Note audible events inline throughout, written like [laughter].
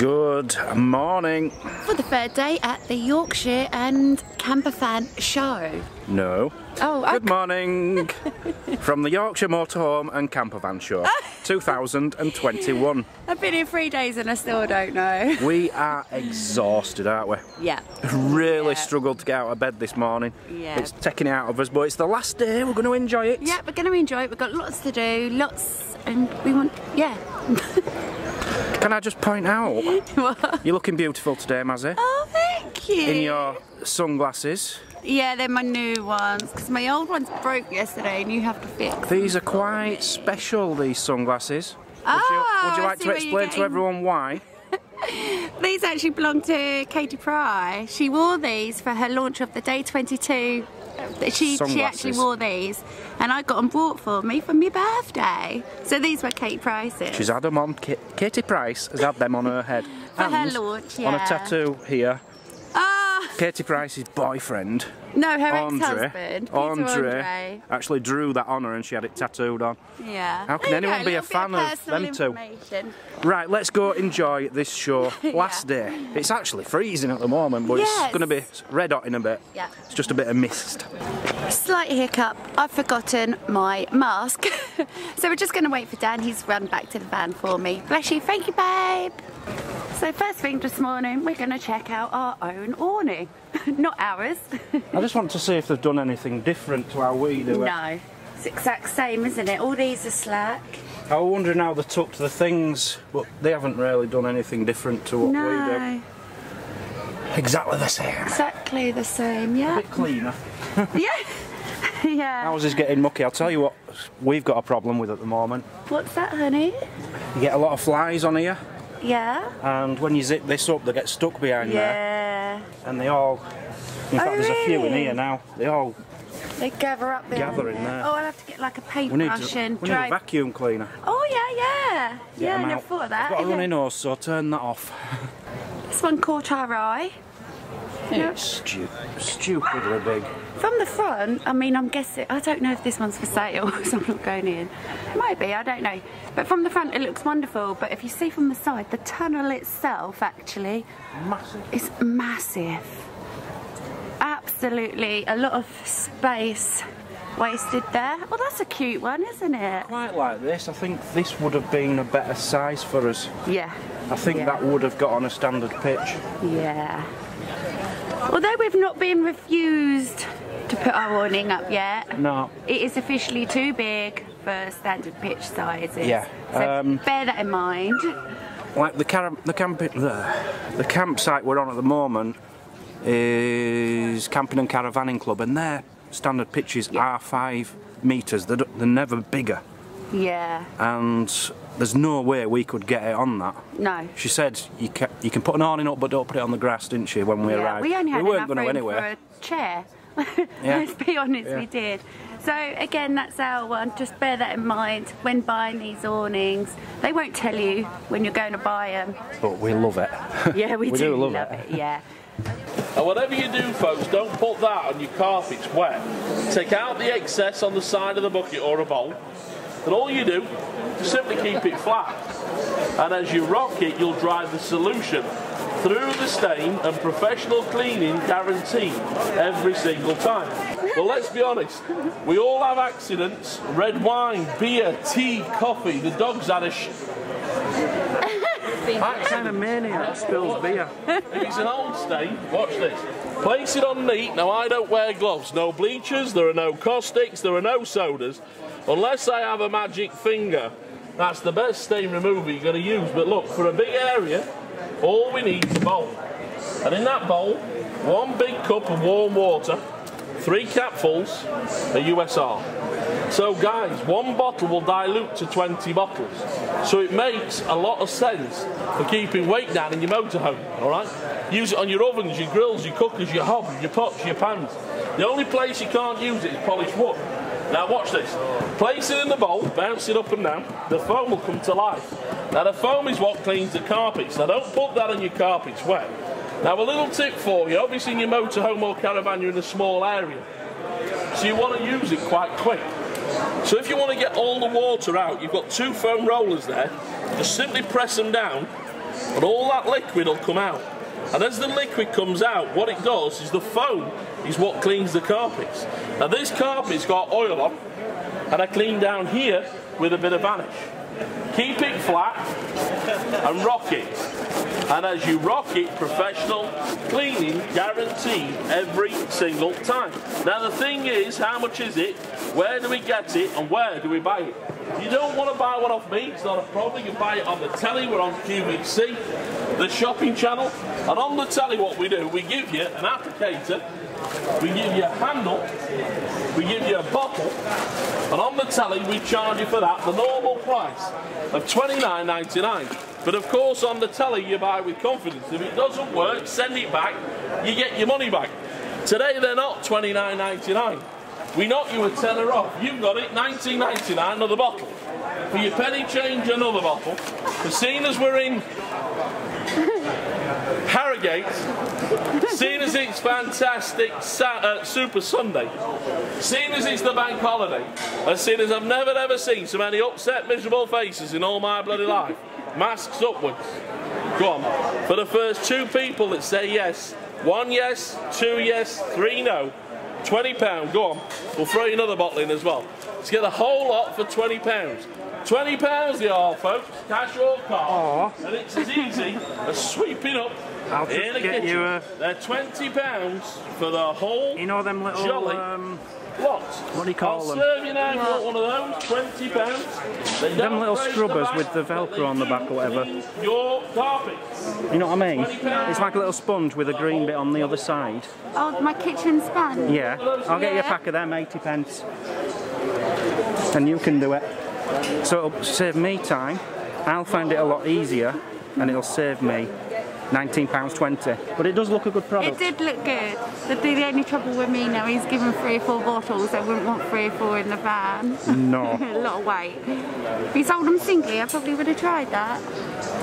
Good morning. For the third day at the Yorkshire and Campervan show. No. Oh, Good morning [laughs] from the Yorkshire Motorhome and Campervan Show 2021. I've been here three days and I still don't know. We are exhausted, aren't we? Yeah. Really Yeah. struggled to get out of bed this morning. Yeah. It's taking it out of us, but it's the last day. We're going to enjoy it. Yeah, we're going to enjoy it. We've got lots to do, lots, and we want, yeah. [laughs] Can I just point out, [laughs] What? you're looking beautiful today, Mazzy. oh, thank you. In your sunglasses. Yeah, they're my new ones because my old ones broke yesterday and you have to fix. These are quite special, these sunglasses. Oh, Would Ah, you, would you like to explain to everyone why? [laughs] These actually belong to Katie Price. She wore these for her launch of the Day 22. She, she actually wore these and I got them bought for me for my birthday. So these were Kate Price's. She's had them on. Katie Price has had them on her head. [laughs] For her And launch, On a tattoo here, Ah, Katie Price's boyfriend, no, her Andre, ex-husband, Peter Andre, Andre. actually drew that on her and she had it tattooed on. Yeah. How can anyone go, be a fan of personal them two? Right, let's go enjoy this show. [laughs] Last Yeah. day. It's actually freezing at the moment, but Yes. it's going to be red hot in a bit. Yeah. It's just a bit of mist. Slight hiccup. I've forgotten my mask. [laughs] so we're just going to wait for Dan. He's run back to the van for me. Bless you. Thank you, babe. So first thing this morning, we're going to check out our own awning. [laughs] Not ours. I just want to see if they've done anything different to how we do it. no. It's the exact same, isn't it? All these are slack. I was wondering how they took to the things, but they haven't really done anything different to what we No. do. Exactly the same. Exactly the same, A yeah. bit cleaner. [laughs] yeah. [laughs] yeah. Ours is getting mucky. I'll tell you what we've got a problem with at the moment. What's that, honey? You get a lot of flies on here, Yeah. and when you zip this up, they get stuck behind there, Yeah. and they all. In fact, Oh, there's a few in here now. They all. They gather up there. Gather in there. Oh, I'll have to get like a paintbrush and we need a vacuum cleaner. Oh yeah, yeah, Get yeah. I never out. thought of that. I've got a runny nose, so turn that off. [laughs] This one caught our eye. It's stu- stupidly big. From the front, I mean, I'm guessing. I don't know if this one's for sale, [laughs] so I'm not going in. Might be, I don't know. But from the front, it looks wonderful. But if you see from the side, the tunnel itself actually Massive. is massive. Absolutely, a lot of space wasted there. Well, that's a cute one, isn't it? Quite like this. I think this would have been a better size for us. Yeah. I think Yeah. that would have got on a standard pitch. Yeah. Although we've not been refused to put our awning up yet, No. it is officially too big for standard pitch sizes. Yeah, So um, bear that in mind. Like the car- the camp the, the campsite we're on at the moment is Camping and Caravanning Club, and their standard pitches are five meters. They're, they're never bigger, Yeah. and there's no way we could get it on that. No. She said you can you can put an awning up, but don't put it on the grass, didn't she? When we yeah. arrived, We only had weren't enough going to room anywhere. for a chair. [laughs] Yeah. Let's be honest, Yeah. we did. So again, that's our one. Just bear that in mind when buying these awnings. They won't tell you when you're going to buy them. But we love it. Yeah, we, [laughs] We do, do love love it. it. Yeah. And whatever you do, folks, don't put that on your carpets wet. Take out the excess on the side of the bucket or a bowl, and all you do simply keep it flat. And as you rock it, you'll drive the solution through the stain and professional cleaning guaranteed every single time. Well, let's be honest, we all have accidents. Red wine, beer, tea, coffee. The dog's had a sh- that kind of maniac spills beer. If it's an old stain, watch this. Place it on neat. Now, I don't wear gloves. No bleachers, there are no caustics, there are no sodas. Unless I have a magic finger, that's the best stain remover you're going to use. But look, for a big area, all we need is a bowl. And in that bowl, one big cup of warm water, three capfuls of USR. So, guys, one bottle will dilute to 20 bottles. So, it makes a lot of sense for keeping weight down in your motorhome, all right? Use it on your ovens, your grills, your cookers, your hob, your pots, your pans. The only place you can't use it is polished wood. Now, watch this. Place it in the bowl, bounce it up and down, the foam will come to life. Now, the foam is what cleans the carpets. Now, don't put that on your carpets wet. Now, a little tip for you obviously, in your motorhome or caravan, you're in a small area. So, you want to use it quite quick. So if you want to get all the water out, you've got two foam rollers there. Just simply press them down and all that liquid will come out. And as the liquid comes out, what it does is the foam is what cleans the carpets. Now this carpet's got oil on, and I clean down here with a bit of vanish. Keep it flat and rock it. And as you rock it, professional cleaning guaranteed every single time. Now the thing is, how much is it? Where do we get it? And where do we buy it? You don't want to buy one off me, it's not a problem. You can buy it on the telly. We're on QVC, the shopping channel. And on the telly, what we do, we give you an applicator, we give you a handle, we give you a bottle, and on the telly, we charge you for that the normal price of $29.99. But of course, on the telly, you buy with confidence. If it doesn't work, send it back, you get your money back. Today, they're not $29.99. We knock you a tenner off. You've got it, 19.99 another bottle. For your penny change, another bottle. But seeing as we're in Harrogate, seeing as it's fantastic uh, Super Sunday, seeing as it's the bank holiday, and seeing as I've never ever seen so many upset, miserable faces in all my bloody life, masks upwards. Go on. For the first two people that say yes, one yes, two yes, three no, twenty pound. Go on. We'll throw you another bottle in as well. Let's get the whole lot for twenty pounds. Twenty pounds they are, folks. Cash or card. And it's as easy as sweeping up I'll just in a get kitchen. you a- They're twenty pounds for the whole You know them little, Jolly. um, lot. what do you call I'll them? serve you now if you want one of those. Twenty pounds. They Them little scrubbers the with the Velcro on the back or whatever. Your carpets. you know what I mean? It's like a little sponge with a green bit on the other side. Oh, my kitchen sponge. Yeah, I'll get you a pack of them, 80 pence. And you can do it. So it'll save me time, I'll find it a lot easier, and it'll save me £19.20. But it does look a good price. It did look good. The, the only trouble with me now, he's given three or four bottles. I wouldn't want three or four in the van. No. [laughs] a lot of weight. If he sold them singly, I probably would have tried that.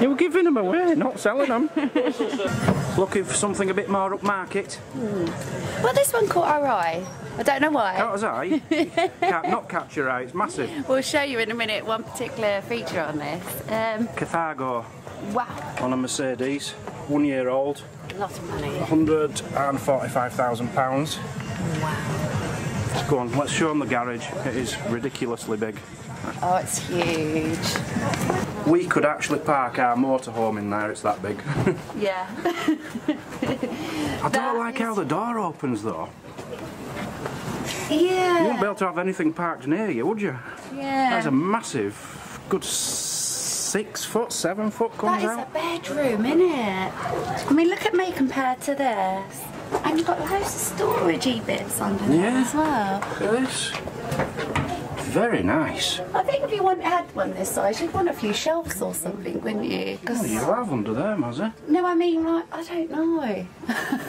You were giving them away, not selling them. [laughs] Looking for something a bit more upmarket. Well, this one caught our eye. I don't know why. That was I. Can't not catch your eye, it's massive. We'll show you in a minute one particular feature on this. Um, Carthago wow, on a Mercedes, one year old, a lot of money. £145,000. Wow. Go on, let's show them the garage. It is ridiculously big. Oh, it's huge. We could actually park our motorhome in there, it's that big. [laughs] Yeah. I don't like how the door opens though. yeah. You wouldn't be able to have anything parked near you, would you? yeah. That's a massive, good six foot, seven foot That comes is out. a bedroom, isn't it? I mean, look at me compared to this. And you've got loads of storagey bits under there Yeah. as well. Look at this. Very nice. I think if you want had one this size, you'd want a few shelves or something, wouldn't you? 'Cause- Well, you have under there, Mazza. no, I mean, like, I don't know.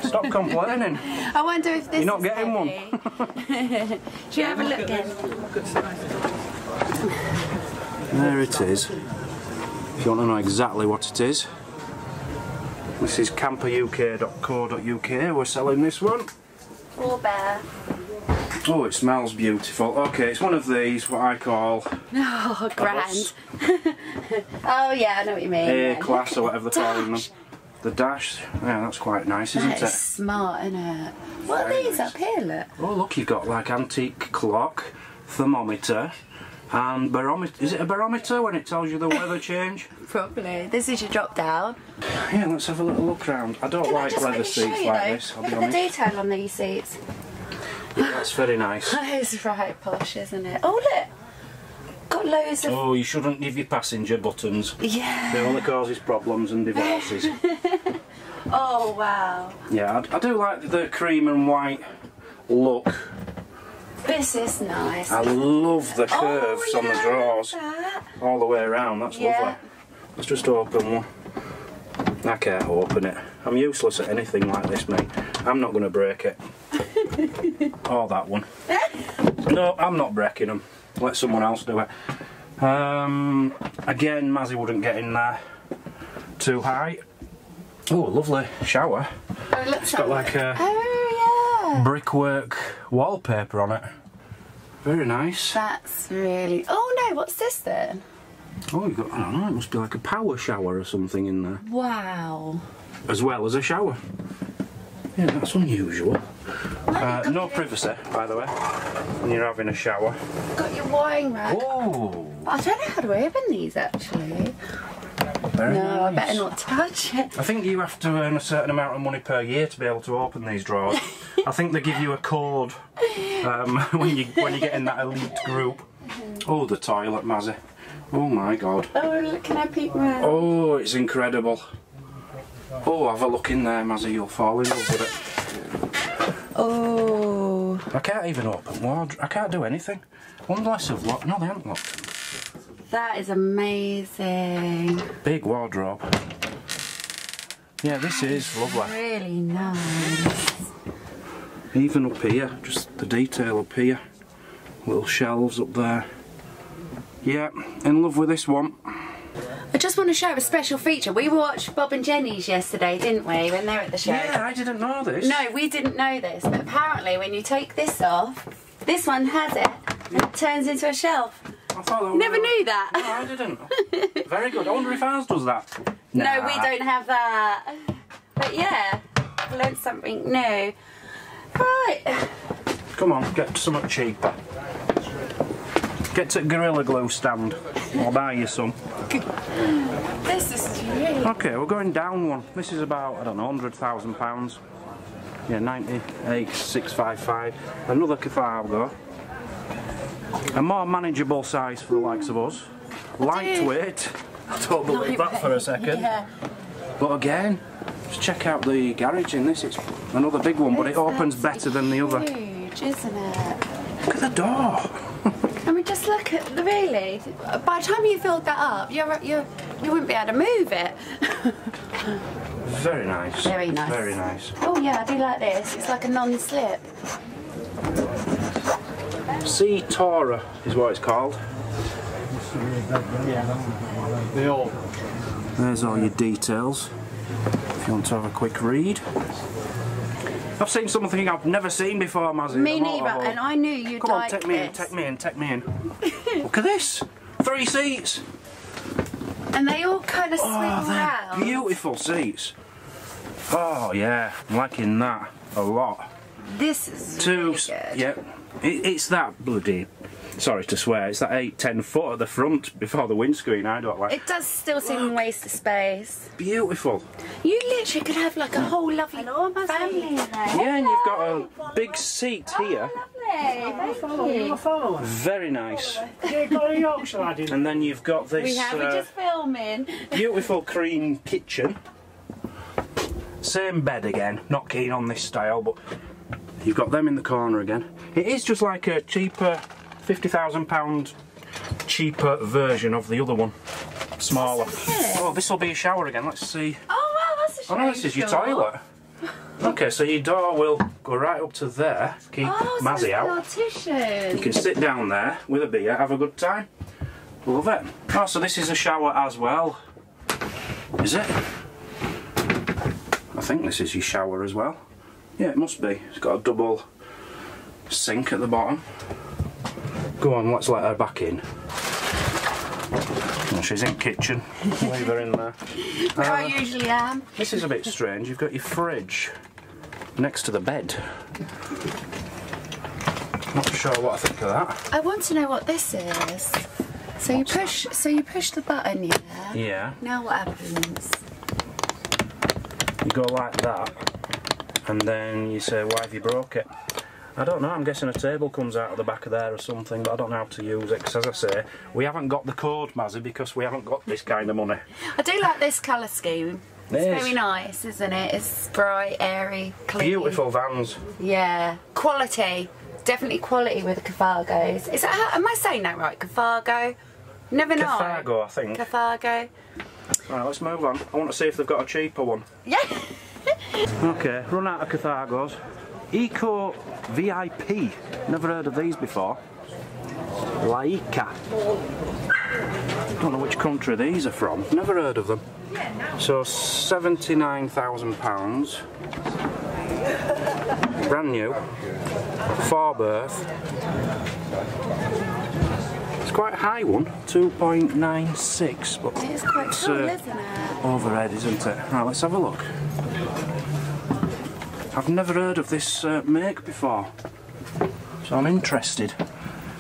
Stop [laughs] complaining. I wonder if this You're not is getting one. heavy. [laughs] Should you have a look in? There it is. If you want to know exactly what it is, this is camperuk.co.uk. We're selling this one. Four berth. Oh, it smells beautiful. Okay, it's one of these, what I call [laughs] Oh, grand. [laughs] oh, yeah, I know what you mean. A-class or whatever they're calling them. The dash. Yeah, that's quite nice, isn't That is it? smart, isn't it? What are these nice. up here, look? Oh, look, you've got like antique clock, thermometer, and barometer. Is it a barometer when it tells you the weather change? [laughs] Probably. This is your drop down. Yeah, let's have a little look round. I don't Can like just leather seats like though? this, I'll Look be at the detail on these seats. Yeah, that's very nice. [laughs] That is right posh, isn't it? Oh, look! Got loads of. Oh, you shouldn't give your passenger buttons. Yeah. Yeah. only causes problems and divorces. [laughs] Oh, wow. yeah, I, I do like the cream and white look. This is nice. I love the Oh, curves on the drawers that. all the way around. That's Yeah. lovely. Let's just open one. I can't open it. I'm useless at anything like this, mate. I'm not going to break it. [laughs] or that one. No, I'm not breaking them. Let someone else do it. Um, again, Mazzy wouldn't get in there too high. Oh, lovely shower. Oh, it looks got like a- Oh, yeah. Brickwork wallpaper on it. Very nice. That's really. Oh, no, what's this then? Oh, you've got, I don't know, it must be like a power shower or something in there. Wow. As well as a shower. Yeah, that's unusual. Uh, no privacy, by the way, when you're having a shower. Got your wine rack. Oh, I don't know how to open these actually. Very No, I better not touch it. I think you have to earn a certain amount of money per year to be able to open these drawers. I think they give you a code um, [laughs] when you when you get in that elite group. Oh, the toilet, Mazzy. Oh my god. Oh, look, can I peek round? Oh, it's incredible. Oh, have a look in there, Mazzy. You'll fall in love with it. Oh. I can't even open wardrobe. I can't do anything. Unless I've locked. No, they haven't locked. That is amazing. Big wardrobe. Yeah, this is lovely. Really nice. Even up here, just the detail up here. Little shelves up there. Yeah, in love with this one. I just want to show a special feature. We watched Bob and Jenny's yesterday, didn't we, when they were at the show? Yeah, I didn't know this. No, we didn't know this, but apparently when you take this off, this one has it and it turns into a shelf. I thought that Never real- knew that. No, I didn't. Very good. I wonder if ours does that. No, we don't have that. But yeah, I learned something new. Right. Come on, get something cheaper. Get to Gorilla Glue stand. I'll buy you some. This is really Okay, we're going down one. This is about, I don't know, £100,000. Yeah, 98,655. Another Cafargo. A more manageable size for the likes of us. Lightweight. [laughs] I don't believe that for a second. Yeah. But again, just check out the garage in this. It's another big one, but it opens better than the other. Huge, isn't it? Look at the door. [laughs] I mean, just look at the really. By the time you filled that up, you're you you wouldn't be able to move it. [laughs] Very nice. Very nice. Very nice. Oh yeah, I do like this. It's like a non-slip. C-Tourer is what it's called. There's all your details. If you want to have a quick read. I've seen something I've never seen before, Mazzy. Me neither, and I knew you'd Come on, like take me in, take me in, take me in. [laughs] Look at this. Three seats. And they all kind of swing Oh, they're around. beautiful seats. Oh yeah, I'm liking that a lot. This is Two, really good. yeah, it, it's that bloody. Sorry to swear, it's that eight, ten foot at the front before the windscreen. I don't like. It does still seem a waste of space. Beautiful. You literally could have like a whole lovely family in there. Yeah, and you've got a big seat here. Lovely. Follow us. Very nice. Yeah, got a Yorkshire lad in. And then you've got this We have, we're uh, just filming. beautiful cream kitchen. Same bed again. Not keen on this style, but you've got them in the corner again. It is just like a cheaper, fifty thousand pound cheaper version of the other one. Smaller. Oh, this will be a shower again. Let's see. Oh wow, that's a shower. Oh no, this is your toilet. [laughs] Okay, so your door will go right up to there. Keep Oh, Mazzy out. partition. You can sit down there with a beer, have a good time. Love it. Oh, so this is a shower as well. Is it? I think this is your shower as well. Yeah, it must be. It's got a double sink at the bottom. Go on, let's let her back in. Oh, she's in kitchen. [laughs] Leave her in there. Where I uh, usually am. This is a bit strange. You've got your fridge next to the bed. Not sure what I think of that. I want to know what this is. So you push. So you push the button, yeah. Yeah, Now what happens? you go like that, and then you say, "Why have you broke it?" I don't know. I'm guessing a table comes out of the back of there or something, but I don't know how to use it. Because as I say, we haven't got the code, Mazzy, because we haven't got this kind of money. I do like this colour scheme. It's is. very nice, isn't it? It's bright, airy, clean. Beautiful vans. Yeah, quality. Definitely quality with the Cafargos. Is that am I saying that right? Cafargo? Never know. Cafargo, I think. Cafargo. Right, let's move on. I want to see if they've got a cheaper one. Yeah. [laughs] Okay, run out of Cathargos. Eco VIP. Never heard of these before. Laika. Don't know which country these are from. Never heard of them. So £79,000. Brand new. Four berth. It's quite a high one, 2.96, but It's quite cool, uh, isn't it? overhead, isn't it? Right, let's have a look. I've never heard of this uh, make before, so I'm interested.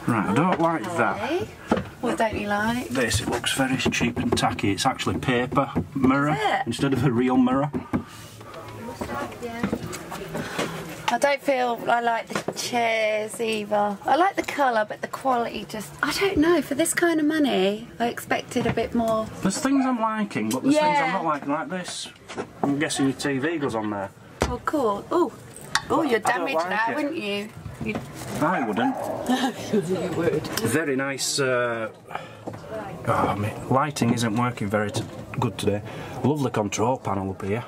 Right, I don't like that. What don't you like? This, it looks very cheap and tacky. It's actually paper mirror instead of a real mirror. I don't feel I like the chairs either. I like the colour, but the quality just. I don't know. For this kind of money, I expected a bit more. There's things I'm liking, but there's things I'm not liking, like this. I'm guessing your TV goes on there. Oh, cool. Oh, oh, you'd I damage like that, it. wouldn't you? You'd... I wouldn't. you [laughs] would. Very nice. Uh, oh, I lighting isn't working very t- good today. Lovely control panel up here.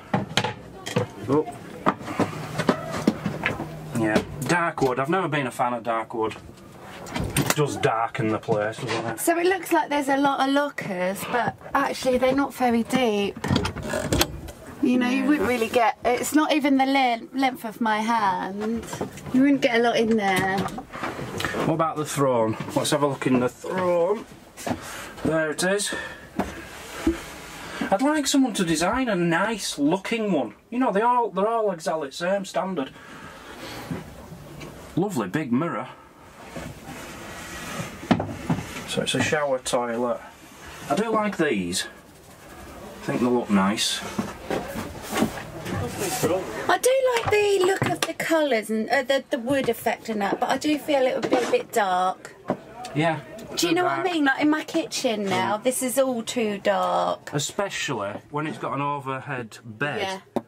Oh. Yeah, dark wood. I've never been a fan of dark wood. It does darken the place, doesn't it? So it looks like there's a lot of lockers, but actually they're not very deep. You know, you wouldn't really get. It's not even the le- length of my hand. You wouldn't get a lot in there. What about the throne? Let's have a look in the throne. There it is. I'd like someone to design a nice looking one. You know, they all they're all exactly the same standard. Lovely big mirror. So it's a shower toilet. I do like these. I think they look nice. I do like the look of the colours and uh, the, the wood effect and that, but I do feel it would be a bit dark. Yeah. Do you know what I mean? Like in my kitchen now, this is all too dark. Especially when it's got an overhead bed. Yeah.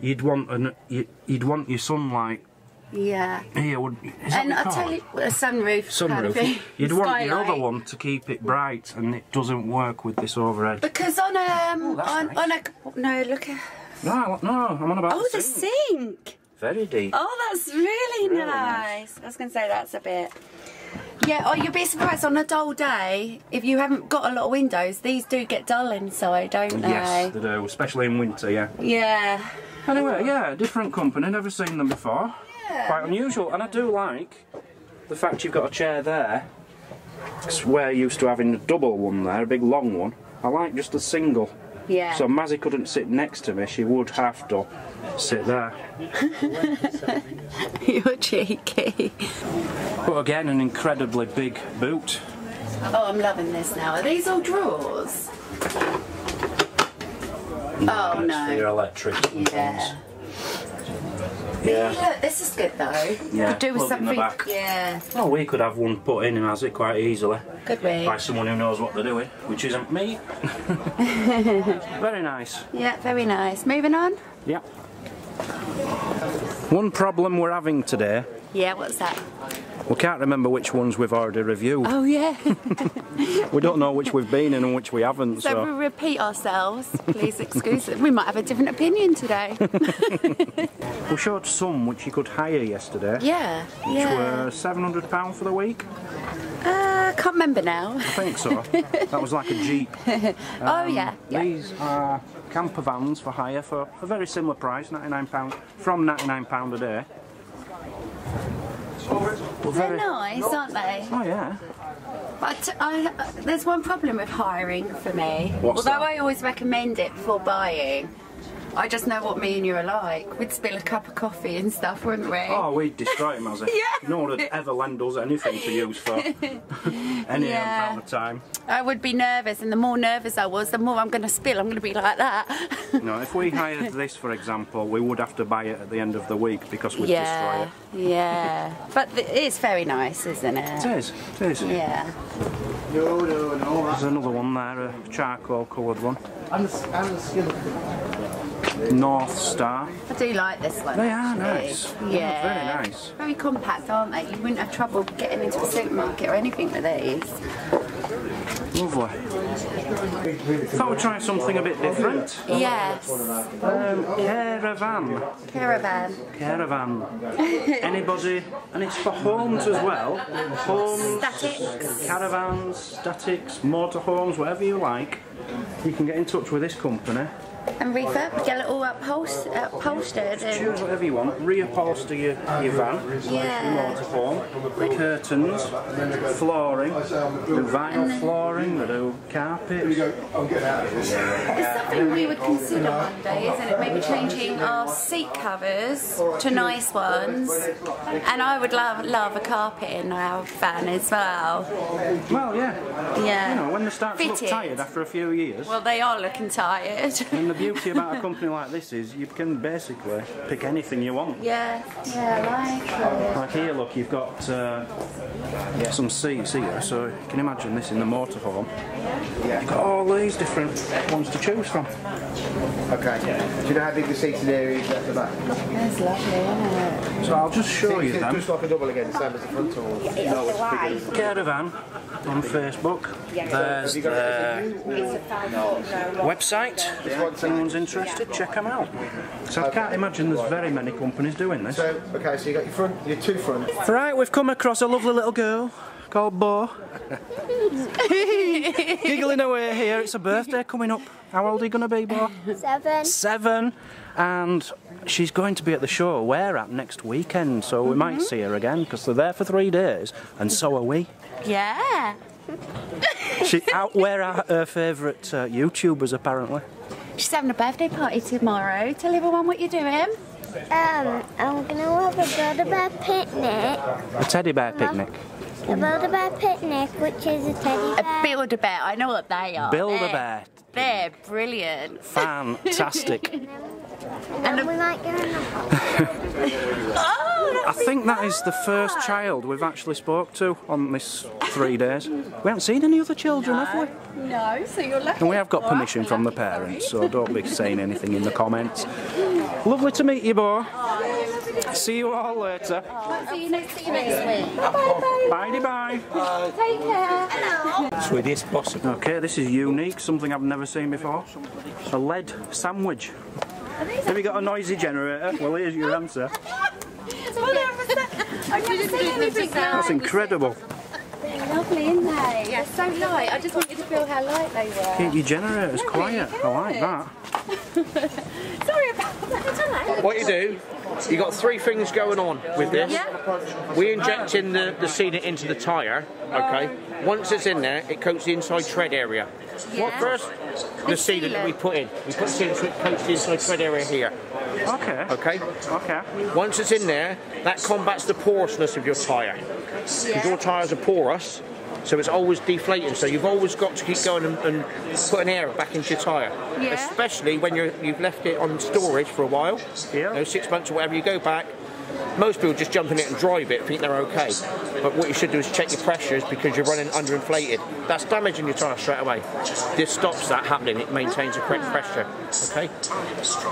You'd want an you, you'd want your sunlight Yeah. here. Would And call tell you, a sunroof. sunroof. [laughs] You'd want your other one to keep it bright, and it doesn't work with this overhead. Because on um that's on, nice. on a no look at No, no, I'm on about oh the the sink. sink. Very deep. Oh, that's really, Really nice. I was going to say that's a bit. Yeah, oh, you'll be surprised on a dull day if you haven't got a lot of windows. These do get dull inside, don't they? Yes, they do, especially in winter. Yeah. Yeah. Anyway, yeah, different company. Never seen them before. Yeah. Quite unusual, and I do like the fact you've got a chair there. It's where used to having a double one there, a big long one. I like just a single. Yeah. So Mazzy couldn't sit next to me. She would have to sit there. [laughs] You're cheeky. But again, an incredibly big boot. Oh, I'm loving this now. Are these all drawers? Oh It's for your no. electric Yeah. Yeah. Look, this is good though. Yeah, Could do with plug in the something. back. Yeah. Well, we could have one put in and as it quite easily Good way. by someone who knows what they're doing, which isn't me. [laughs] Very nice. Yeah, very nice. Moving on. Yeah. One problem we're having today, Yeah, what's that? we can't remember which ones we've already reviewed. Oh yeah. [laughs] We don't know which we've been in and which we haven't, So we repeat ourselves. Please excuse us. We might have a different opinion today. [laughs] We showed some which you could hire yesterday, Yeah. which Yeah. were £700 for the week. Uh, can't remember now. I think so. that was like a Jeep. [laughs] oh yeah. yeah. These are camper vans for hire for a very similar price, £99, from £99 a day. But They're very- nice, aren't they? Oh yeah. But uh, I, there's one problem with hiring for me. What's Although that? I always recommend it before buying. I just know what me and you are like. We'd spill a cup of coffee and stuff, wouldn't we? Oh, we'd destroy him as [laughs] a. Yeah. No one would ever lend us anything to use for [laughs] any Yeah. amount of time. I would be nervous, and the more nervous I was, the more I'm going to spill. I'm going to be like that. No, if we [laughs] hired this, for example, we would have to buy it at the end of the week because we'd yeah, destroy it. Yeah. But it's very nice, isn't it? It is, it is. Yeah. There's another one there, a charcoal coloured one. North Star. I do like this one. They are nice. Yeah. Very nice. Very compact, aren't they? You wouldn't have trouble getting into a supermarket or anything with these. Lovely. Thought we'd try something a bit different. Yes. Um, caravan. Caravan. Caravan. [laughs] Anybody, and it's for homes as well. Homes, Statics. caravans, statics, motorhomes, whatever you like. You can get in touch with this company. And refurb. Get it all upholst- upholstered and Choose whatever you want. Reupholster your, your van, Yeah. your motorhome, curtains, flooring, do vinyl flooring, they do carpet. It's something we would consider one day, isn't it? Maybe changing our seat covers to nice ones. And I would love love a carpet in our van as well. Well, yeah. Yeah. You know, when they start to look tired after a few years. Well, they are looking tired. And the beauty about a company like this is you can basically pick anything you want. yeah, yeah, like. Like here, look, you've got uh, some seats here, so you can imagine this in the motorhome. You've got all these different ones to choose from. Okay. Do you know how big the seating area is at the back? That's lovely, isn't it? So I'll just show you It's them. just like a double again, same as the front door. No, it's bigger. Caravan on Facebook. There's their website. If anyone's interested, check them out. So I can't imagine there's very many companies doing this. So, okay, so you got your front, your two front. Right, we've come across a lovely little girl called Bo. [laughs] Giggling away here. It's a birthday coming up. How old are you going to be, Bo? Seven. Seven. And she's going to be at the show we're at next weekend, so we might see her again because they're there for three days, and so are we. Yeah. She, out, we're our, her favourite uh, YouTubers, apparently. She's having a birthday party tomorrow. Tell everyone what you're doing. Um, I'm gonna have a Build-A-Bear picnic. A teddy bear picnic. A Build-A-Bear picnic, which is a teddy A bear. build a bear. I know what they are. Build-A-Bear. They're, they're brilliant. [laughs] Fantastic. And we might get in Oh, I think that is the first child we've actually spoke to on this three days. We haven't seen any other children, have we? No, so you're lucky. And we have got permission from the parents, so don't be saying anything in the comments. Lovely to meet you, Bo. See you all later. See you next, see you next week. Bye bye. Bye bye. Take care. Hello. Sweetest possible. Okay, this is unique, something I've never seen before. A lead sandwich. Have you got a noisy generator? Well, here's your answer. I didn't see anything That's incredible. Lovely, isn't they? Yeah, so light. I just wanted to feel how light they were. Keep your generators quiet. I like that. [laughs] Sorry about that. What you do, you got three things going on with this. Yeah. We inject in the, the sealant into the tyre, okay? Once it's in there, it coats the inside tread area. What Yeah. first? The sealant that we put in. We put sealant so it coats the inside tread area here, Okay. okay? Okay. Once it's in there, that combats the porousness of your tyre. Because your tyres are porous, so it's always deflating. So you've always got to keep going and, and putting air back into your tyre. Yeah. Especially when you're, you've left it on storage for a while, Yeah. you know, six months or whatever, you go back. Most people just jump in it and drive it, think they're okay. But what you should do is check your pressures because you're running underinflated. That's damaging your tyre straight away. This stops that happening, it maintains the correct pressure. Okay?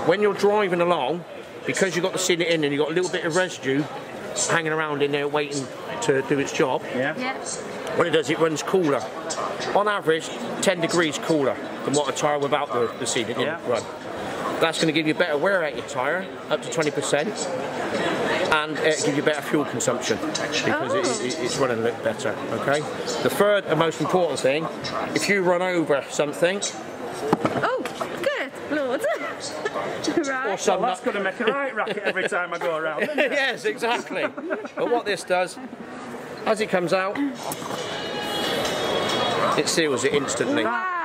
When you're driving along, because you've got the sealant in and you've got a little bit of residue hanging around in there waiting to do its job, Yeah. Yeah. what it does, it runs cooler. On average, 10 degrees cooler than what a tyre without the, the sealant Yeah. in run. That's going to give you better wear out your tyre, up to 20%, and it give you better fuel consumption because it, it, it's running a bit better. Okay. The third and most important thing, if you run over something Oh, good lord. [laughs] or right. some That's going to make a right racket every time I go around. [laughs] yes, exactly. but what this does, as it comes out, it seals it instantly. Wow.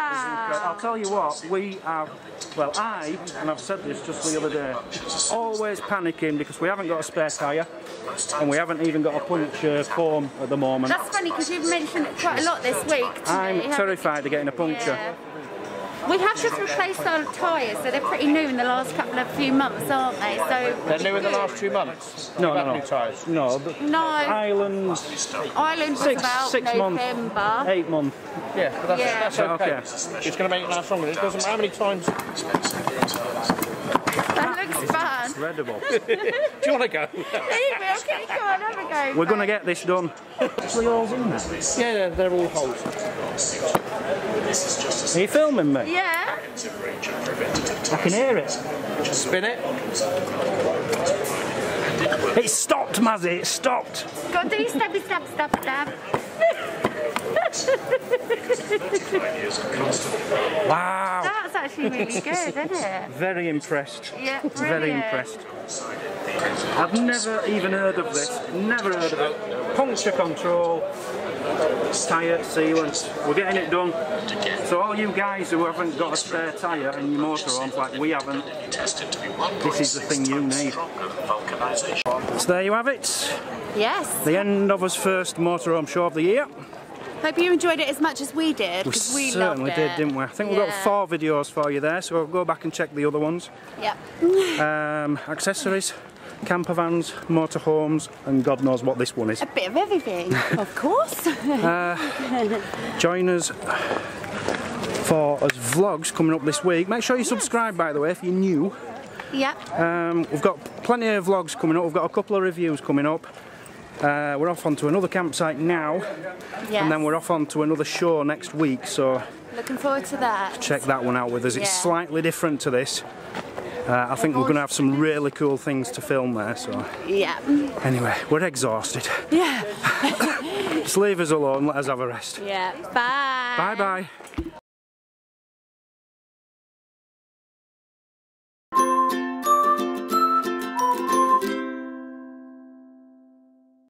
I'll tell you what, we are, well, I, and I've said this just the other day, always panicking because we haven't got a spare tyre and we haven't even got a puncture form at the moment. That's funny because you've mentioned it quite a lot this week. I'm me, terrified of getting a puncture. Yeah. We have just replaced our tyres, so they're pretty new in the last couple of few months, aren't they? So They're new in the last two months. No, You've no, had no. New tyres. No, no, Ireland, Ireland was six, about six months, November. eight months. Yeah, but that's, Yeah. that's Yeah, okay. okay. It's going to make it last longer. It doesn't matter how many times. Do That looks fun. Incredible. [laughs] Do you want to go? Email, okay, come on, have a go. We're going to get this done. Actually, all's in there. yeah, they're, they're all holes. Are you filming me? Yeah. I can hear it. Spin it. It stopped, Mazzy, it stopped. Go on, do your stabby stab stab stab. [laughs] [laughs] Wow. That's actually really [laughs] good, isn't it? Very impressed. Yeah, [laughs] Very impressed. I've never even heard of this. Never heard of it. Puncture control, tyre sealant. We're getting it done. So all you guys who haven't got a spare tyre in your motorhomes like we haven't, this is the thing you need. So there you have it. Yes. The end of us first motorhome show of the year. Hope you enjoyed it as much as we did. We we certainly did, didn't we? I think we've got Yeah. four videos for you there, so go back and check the other ones. Yep. Um, accessories, camper vans, motorhomes, and God knows what this one is. A bit of everything, of [laughs] course. Join us for us vlogs coming up this week. Make sure you subscribe, by the way, if you're new. yep. Um, we've got plenty of vlogs coming up. We've got a couple of reviews coming up. Uh, we're off onto another campsite now, Yes. and then we're off onto another shore next week. So Looking forward to that. check that one out with us. It's slightly different to this. Uh, I think we're going to have some really cool things to film there. So Yeah. anyway, we're exhausted. Yeah. [laughs] Just leave us alone. Let us have a rest. Yeah. Bye. Bye bye.